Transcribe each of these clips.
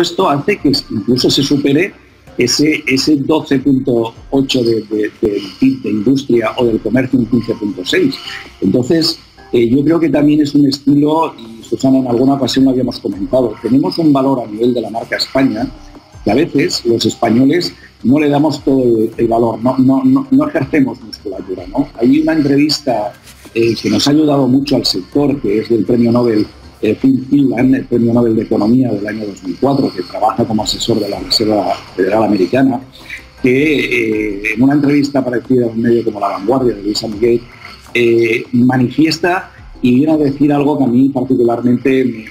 esto hace que incluso se supere ese, ese 12.8 de, PIB de industria o del comercio un 15.6. Entonces, eh, yo creo que también es un estilo, y Susana en alguna ocasión lo habíamos comentado, tenemos un valor a nivel de la marca España que a veces los españoles no le damos todo el, valor, no, no, no, ejercemos musculatura. ¿no? Hay una entrevista eh, que nos ha ayudado mucho al sector, que es del premio Nobel Phil Finland, el premio Nobel de Economía del año 2004, que trabaja como asesor de la Reserva Federal Americana, que eh, en una entrevista parecida a un medio como La Vanguardia de Luisa Miguel, manifiesta y viene a decir algo que a mí particularmente me,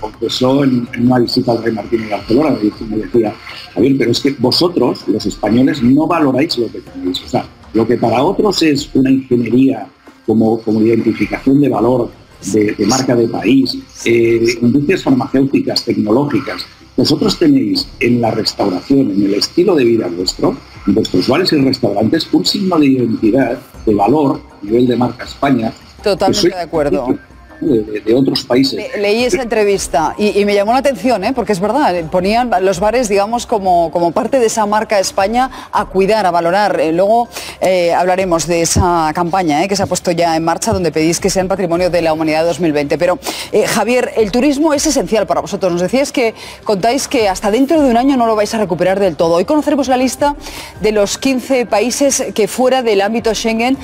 confesó en, una visita al rey Martín de Barcelona, me decía, Javier, pero es que vosotros, los españoles, no valoráis lo que tenéis. O sea, lo que para otros es una ingeniería como, como identificación de valor de, marca de país, eh, industrias farmacéuticas, tecnológicas. Vosotros tenéis en la restauración, en el estilo de vida vuestro, en vuestros bares y restaurantes, un signo de identidad, de valor, a nivel de marca España. Totalmente de acuerdo de, otros países. leí esa entrevista y, me llamó la atención, ¿eh? porque es verdad, ponían los bares, digamos, como, como parte de esa marca España a cuidar, a valorar. Eh, luego eh, hablaremos de esa campaña que se ha puesto ya en marcha, donde pedís que sean patrimonio de la humanidad 2020. Pero, Javier, el turismo es esencial para vosotros. Nos decíais que contáis que hasta dentro de un año no lo vais a recuperar del todo. Hoy conoceremos la lista de los 15 países que fuera del ámbito Schengen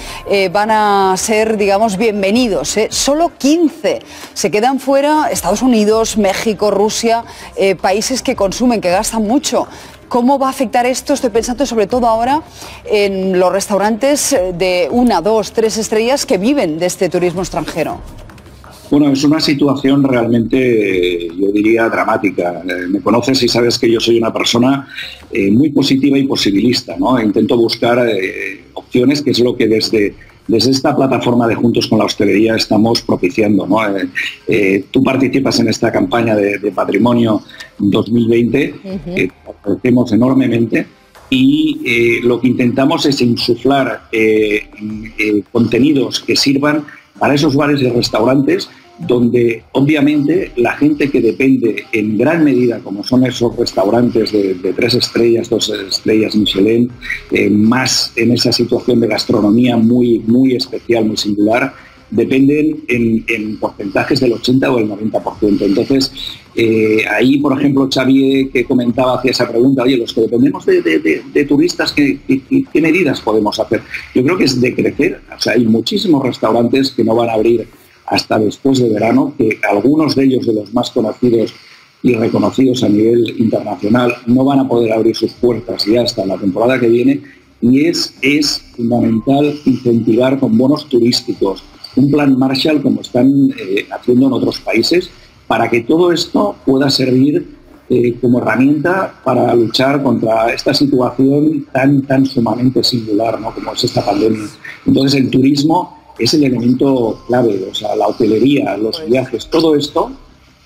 van a ser, digamos, bienvenidos. Solo 15 se quedan fuera Estados Unidos, México, Rusia, eh, países que consumen, que gastan mucho. ¿Cómo va a afectar esto? Estoy pensando sobre todo ahora en los restaurantes de una, dos, tres estrellas que viven de este turismo extranjero. Bueno, es una situación realmente, yo diría, dramática. Eh, me conoces y sabes que yo soy una persona eh, muy positiva y posibilista. Intento buscar opciones, que es lo que desde desde esta plataforma de Juntos con la Hostelería estamos propiciando. Eh, eh, tú participas en esta campaña de, Patrimonio 2020, que agradecemos enormemente, y eh, lo que intentamos es insuflar contenidos que sirvan para esos bares y restaurantes donde obviamente la gente que depende en gran medida, como son esos restaurantes de, tres estrellas, dos estrellas Michelin, eh, más en esa situación de gastronomía muy, muy especial, muy singular, dependen en, porcentajes del 80 o el 90%. Entonces, eh, ahí, por ejemplo, Xavier que comentaba hacia esa pregunta, oye, los que dependemos de, turistas, ¿qué, ¿qué, medidas podemos hacer? Yo creo que es de crecer. O sea, hay muchísimos restaurantes que no van a abrir hasta después de verano, que algunos de ellos, de los más conocidos y reconocidos a nivel internacional, no van a poder abrir sus puertas ya hasta la temporada que viene, y es, es fundamental incentivar con bonos turísticos, un plan Marshall como están eh, haciendo en otros países, para que todo esto pueda servir eh, como herramienta para luchar contra esta situación tan, tan sumamente singular ¿no? como es esta pandemia. Entonces el turismo es el elemento clave, o sea, la hotelería, los viajes, todo esto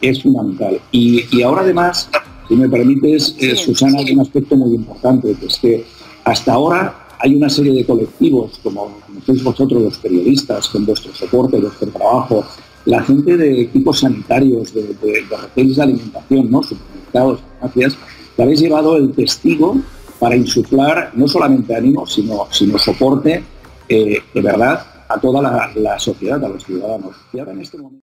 es fundamental. Y, ahora además, si me permites, eh, Susana, hay un aspecto muy importante, que es que hasta ahora hay una serie de colectivos, como, sois vosotros los periodistas, con vuestro soporte, vuestro trabajo, la gente de equipos sanitarios, de, de, de alimentación, ¿no? supermercados, gracias, que habéis llevado el testigo para insuflar no solamente ánimo, sino, sino soporte eh, de verdad a toda la, la sociedad, a los ciudadanos. En este momento...